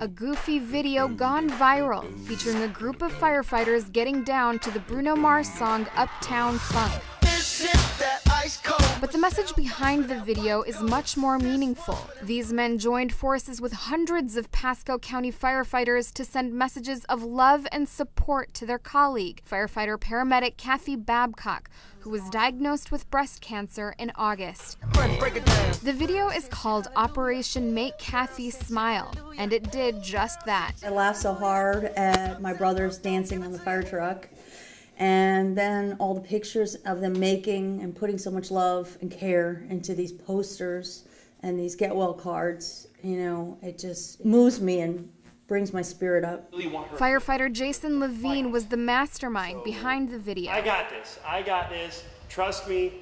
A goofy video gone viral featuring a group of firefighters getting down to the Bruno Mars song Uptown Funk. But the message behind the video is much more meaningful. These men joined forces with hundreds of Pasco County firefighters to send messages of love and support to their colleague, firefighter paramedic Kathy Babcock, who was diagnosed with breast cancer in August. The video is called Operation Make Kathy Smile, and it did just that. I laughed so hard at my brothers dancing on the fire truck and then all the pictures of them making and putting so much love and care into these posters and these get well cards you know it just moves me and brings my spirit up firefighter jason levine was the mastermind behind the video i got this i got this trust me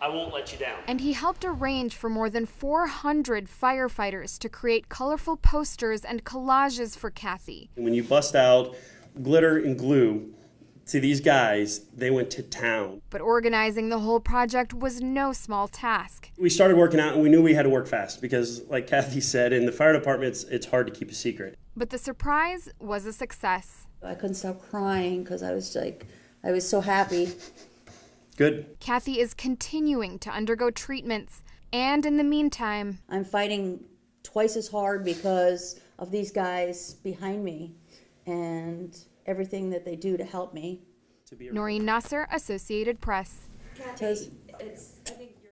I won't let you down. And he helped arrange for more than 400 firefighters to create colorful posters and collages for Kathy. When you bust out glitter and glue, to these guys, they went to town. But organizing the whole project was no small task. We started working out and we knew we had to work fast because, like Kathy said, in the fire departments, it's hard to keep a secret. But the surprise was a success. I couldn't stop crying because I was like, I was so happy. Good. Kathy is continuing to undergo treatments, and in the meantime, I'm fighting twice as hard because of these guys behind me. And everything that they do to help me. Noreen Nasser, Associated Press. Kathy, it's a